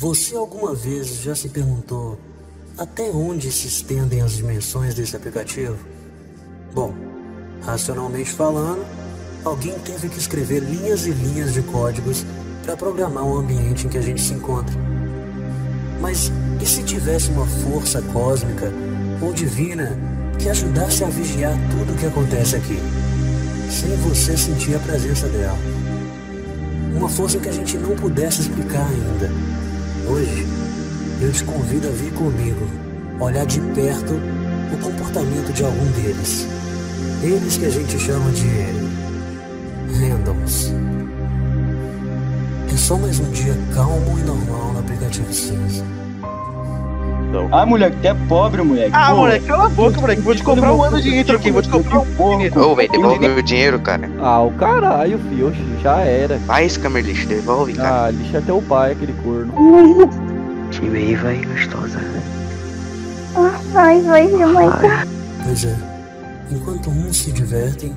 Você alguma vez já se perguntou até onde se estendem as dimensões desse aplicativo? Bom, racionalmente falando, alguém teve que escrever linhas e linhas de códigos para programar o ambiente em que a gente se encontra. Mas e se tivesse uma força cósmica ou divina que ajudasse a vigiar tudo o que acontece aqui, sem você sentir a presença dela? Uma força que a gente não pudesse explicar ainda. Hoje, eu te convido a vir comigo, olhar de perto o comportamento de algum deles. Eles que a gente chama de randoms. É só mais um dia calmo e normal no aplicativo cinza. Ah, moleque, tu é pobre, moleque. Ah, Pô, moleque, cala a boca, moleque. Vou te comprar um ano de intro aqui, vou te comprar um intro. Ô, velho, devolve meu dinheiro, cara. Ah, o caralho, filho. Oxi, já era. Vai, Scammer Lixo, devolve, cara. Ah, lixa até o pai, aquele corno. Time aí vai gostosa. Ai, vai, Jamaica. Pois é, enquanto uns se divertem,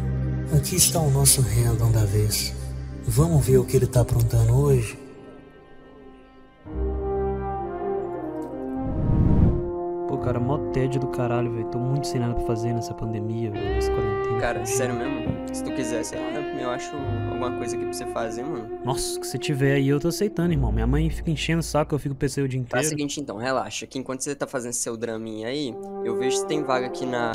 aqui está o nosso random da vez. Vamos ver o que ele tá aprontando hoje? Cara, mó tédio do caralho, velho. Tô muito sem nada pra fazer nessa pandemia, velho. Nessa quarentena. Cara, sério mesmo? Se tu quiser, sei lá, eu acho alguma coisa aqui pra você fazer, mano. Nossa, que se tiver aí eu tô aceitando, irmão. Minha mãe fica enchendo o saco, eu fico PC o dia Faz o inteiro. seguinte então, relaxa, que enquanto você tá fazendo seu draminha aí, eu vejo se tem vaga aqui na.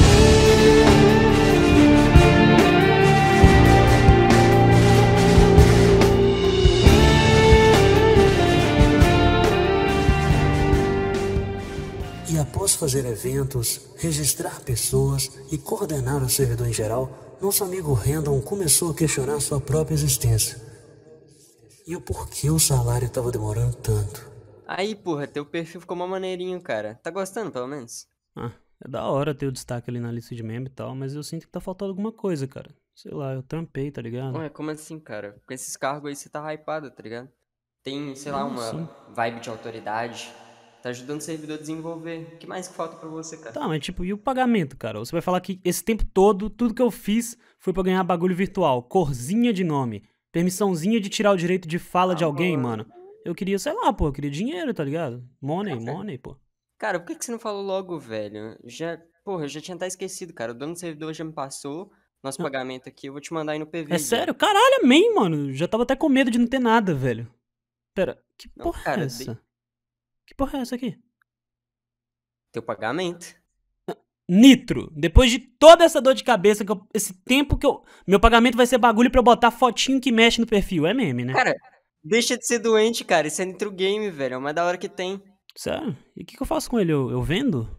Fazer eventos, registrar pessoas e coordenar o servidor em geral, nosso amigo Random começou a questionar sua própria existência. E o porquê o salário estava demorando tanto. Aí, porra, teu perfil ficou uma maneirinho, cara. Tá gostando, pelo menos? Ah, é da hora ter o destaque ali na lista de membro e tal, mas eu sinto que tá faltando alguma coisa, cara. Sei lá, eu trampei, tá ligado? Ué, como assim, cara? Com esses cargos aí você tá hypado, tá ligado? Tem, sei lá, uma assim? vibe de autoridade. Tá ajudando o servidor a desenvolver. O que mais que falta pra você, cara? Tá, mas tipo, e o pagamento, cara? Você vai falar que esse tempo todo, tudo que eu fiz foi pra ganhar bagulho virtual. Corzinha de nome. Permissãozinha de tirar o direito de fala de Ah, alguém, mano. mano. Eu queria, sei lá, pô, eu queria dinheiro, tá ligado? Money, money, pô. Cara, por que, que você não falou logo, velho? Já, porra, eu já tinha até esquecido, cara. O dono do servidor já me passou nosso pagamento aqui. Eu vou te mandar aí no PV. É já. sério? Caralho, amém, mano. Já tava até com medo de não ter nada, velho. Pera, que Não, porra cara, é essa? Que porra é essa aqui? Teu pagamento. Nitro, depois de toda essa dor de cabeça, que eu- esse tempo que eu. Meu pagamento vai ser bagulho pra eu botar fotinho que mexe no perfil. É meme, né? Cara, deixa de ser doente, cara. Isso é Nitro Game, velho. É o mais da hora que tem. Sério? E o que, que eu faço com ele? Eu, eu vendo?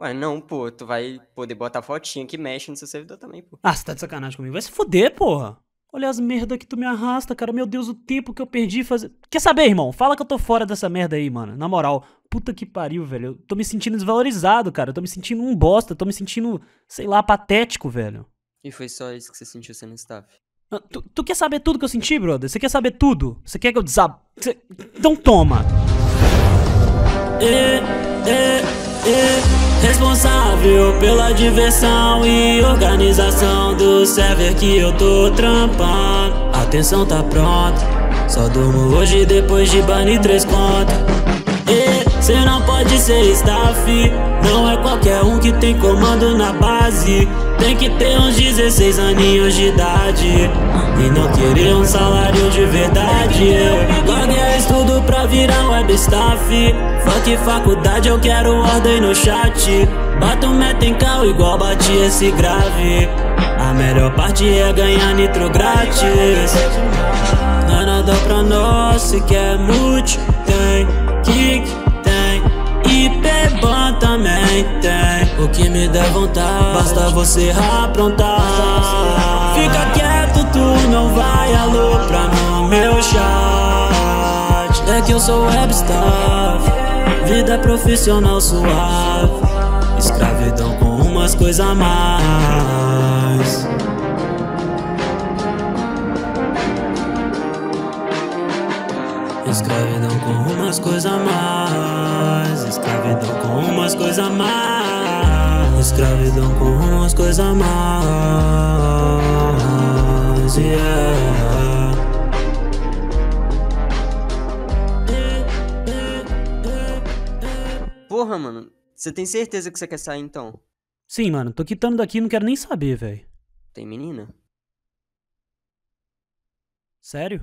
Ué, não, pô. Tu vai poder botar fotinha que mexe no seu servidor também, pô. Ah, você tá de sacanagem comigo. Vai se fuder, porra. Olha as merda que tu me arrasta, cara. Meu Deus, o tempo que eu perdi fazer. Quer saber, irmão? Fala que eu tô fora dessa merda aí, mano. Na moral. Puta que pariu, velho. Eu tô me sentindo desvalorizado, cara. Eu tô me sentindo um bosta. Eu tô me sentindo, sei lá, patético, velho. E foi só isso que você sentiu sendo staff. Ah, Tu, tu quer saber tudo que eu senti, brother? Você quer saber tudo? Você quer que eu desab... Cê- Então toma. É, é, é responsável pela diversão e organização do server que eu tô trampando. Atenção, tá pronto. Só durmo hoje depois de banir três contas. E cê não pode ser staff, não é qualquer um que tem comando na base. Tem que ter uns 16 aninhos de idade e não querer um salário de verdade. Pra virar web staff. Fuck faculdade, eu quero ordem no chat. Bato meta em carro igual bati esse grave. A melhor parte é ganhar nitro grátis. Não é nada pra nós, se quer multi, tem kick, tem IP também tem O que me der vontade, basta você aprontar Fica quieto, tu não vai aloprar no meu sou webstaff, vida profissional suave Escravidão com umas coisas a mais Escravidão com umas coisas a mais. Escravidão com umas coisas a mais. Escravidão com umas coisas a mais. Yeah. Porra, mano. Você tem certeza que você quer sair então? Sim, mano, tô quitando daqui e não quero nem saber, velho. Tem menina? Sério?